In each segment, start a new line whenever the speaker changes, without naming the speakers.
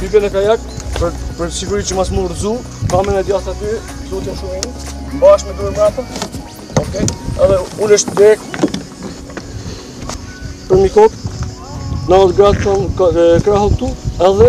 Hyp në kajak, për, për siguri që mos m'u rrëzu, kamën e djathtë aty, të lutem shumë mirë, mbahesh me dorë mrapa, ok, edhe unë është direk, përmi kokë, nalt gjatë te krahu këtu, edhe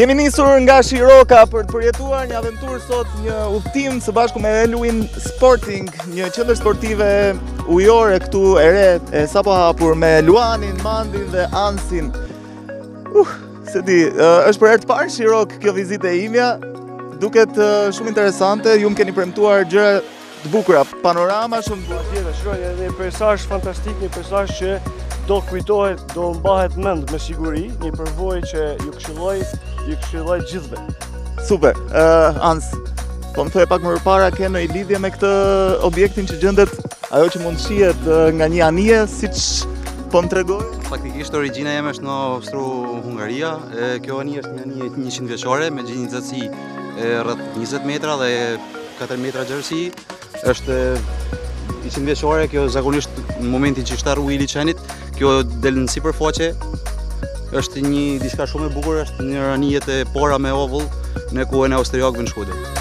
Jemi nisur nga Shiroka për të përjetuar një aventurë sot, një udhëtim së bashku me Elwin Sporting, një qendër sportive ujore këtu e re, e sapo hapur me Luanin, Mandin dhe Ansin. Uh, se di, është për herë të parë në Shirokë kjo vizitë e imja. Duket shumë interesante, ju më keni premtuar gjëra Të bukura, panorama shumë të bukura.
Gjithçka edhe një peizazh fantastik, një peizazh që do kujtohet, do mbahet mend me siguri, një përvojë që ju këshilloj, ju këshilloj të gjithëve.
Super, uh, Ans, po më thoje pak më përpara, ke një lidhje me këtë objektin që gjendet, ajo që mund të shihet uh, nga një anije, siç po më tregoje?
Faktikisht, origjina jeme është nga Austro-Hungaria, kjo anije është një anije 100 vjeçare, me një gjatësi rreth 20 metra dhe 4 metra gjerësi, është njëqindvjeçare, kjo zakonisht në momentin që shterron uji i liqenit, kjo del në sipërfaqe, është një diçka shumë e bukur, është një ndër anijet e para me avull në kohën e austriakëve në Shkodër.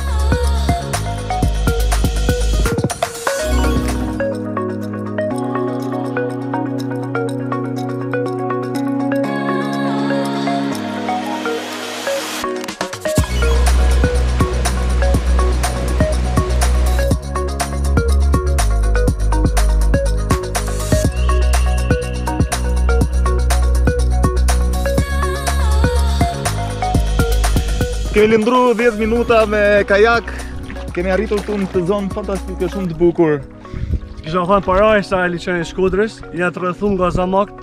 Kemi lundru 10 minuta me kajak Kemi arritur tu në këtë zonë fantastike shumë të bukur
Kisha thënë parajsa e liqenit të Shkodrës Janë të rrethun nga
zambakët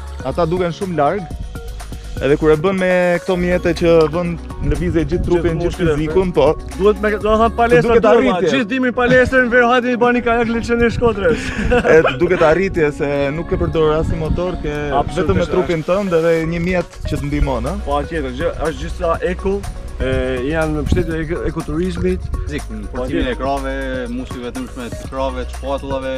Ata duken shumë larg. Edhe kur e bën me këto mjete që vënë në lëvizje gjithë trupin,
gjithë
fizikun, po.
Duhet me, do të thënë palestra
të
arritë.
Po,
gjithë dimrin palestrën, verës hajde bani kajak në liqen të Shkodrës.
e duket arritje se nuk ke përdorur asnjë motor, ke vetëm me trupin tënd edhe një mjet që të ndihmon, ëh.
Po, tjetër, gjë, është gjithçka eko, janë në mbështetje të ekoturizmit,
fizikun, po, e krahëve, muskujve të ndryshëm, krahëve, shpatullave,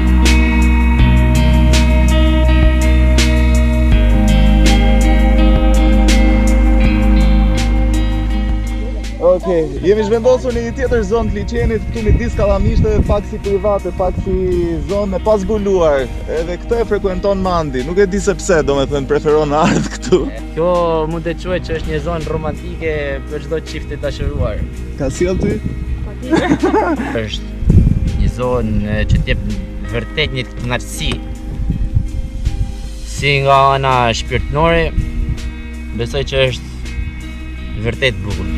Okej, okay. jemi zhvendosur në një tjetër zonë të liqenit, këtu më diçka lëmishte, pak si private, pak si zonë e pazbuluar, edhe këtë e frekuenton Mandi, nuk e di se pse, domethënë, preferon me ardhë këtu.
Kjo mund të quhet që është një zonë romantike për çdo çift të dashuruar.
Ka sjellë ty?
Pa ti. Një zonë që të jep vërtet një kënaqësi. Si nga ana shpirtërore, besoj që është vërtet bukur.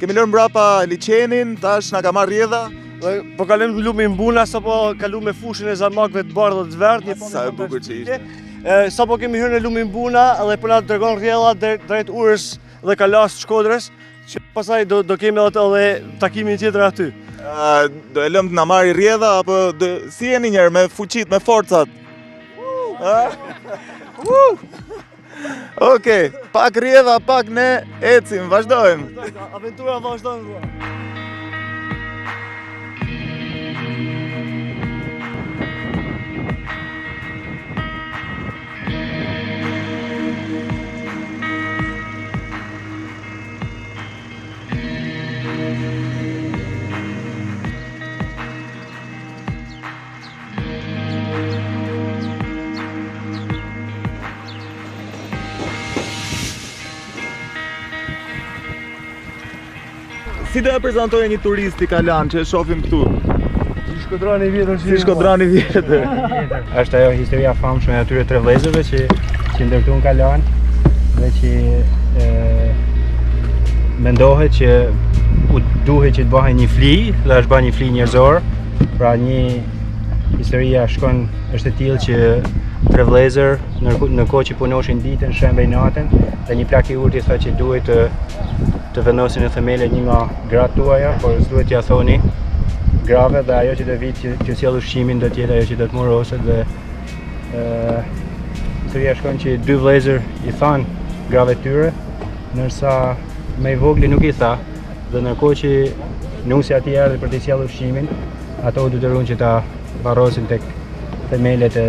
Kemi lërë mbrapa liqenin, tash na ka marrë rjedha.
Po kalojmë në lumin Buna, sapo kaluam fushën e zambakëve të bardhë dhe të verdhë.
Sa e bukur që ishte.
Sapo kemi hyrë në lumin Buna dhe po na dërgon rjedha dhe drejt urës dhe kalasë të Shkodrës, që pastaj do kemi dhe të dhe takimin tjetër aty.
Do e lëmë të na marrë rjedha, apo t'i japim një herë me fuqitë, me forcat? Uuuu! Uuuu! Okej, pak rjedha, pak ne ecim, vazhdojmë.
Aventura vazhdon vëlla.
Si do e prezantoje një turisti kalanë që e shofim këtu?
Si shkodran i vjetër që...
Si shkodrani vjetër.
Asht ajo historia e famshme e atyre tre vllezërve që, që ndërtun kalanë dhe që e, mendohet që u duhet që të bëhej një fli dhe është bërë një fli njerëzor Pra historia shkon, është e tillë që tre vëllezër në në kohë që punoshin ditën, shembej natën, dhe një plak i urtë i tha që duhet të të vendosni në themele një nga gratë tuaja, por s'duhet t'ia thoni grave dhe ajo që do vijë që të sjellë ushqimin do të jetë ajo që do të muroset dhe ë historia shkon që dy vëllezër i thanë grave të tyre, ndërsa më i vogli nuk i tha, Dhe në kohë që nusja i erdhi për të sjellë ushqimin, ata u detyruan që ta varrosin tek themelet e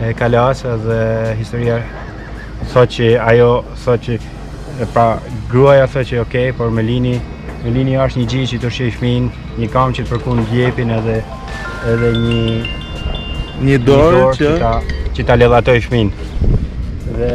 e kalasë dhe historia thotë që ajo thotë që e pra gruaja thotë që ok, por me lini me lini jashtë një gji që të ushqej fëmijën një këmbë që të përkun djepin edhe edhe një
një dorë që,
që ta që
ta ledhatoj fëmijën dhe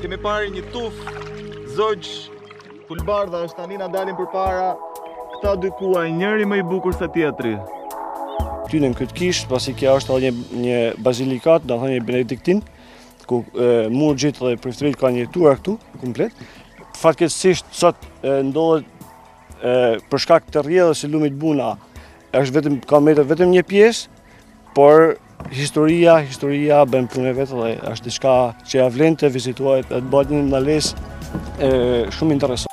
Kemi parë një tufë zogj pulëbardha dhe tani na dalin përpara këta dy kuaj, njëri më i bukur se tjetri.
Hymë në këtë kishë, pasi kjo është një, një bazilikë, domethënë një benediktin, ku murgjit dhe priftërit kanë jetuar këtu, komplet. Fatkeqësisht, sot ndodhet për shkak të rrjedhës së lumit Buna, është vetëm, ka mbetur vetëm një pjesë, Por historia, historia bën punën e vet dhe është diçka që ia vlen të vizitohet, të bëhet një ndalesë shumë interesante.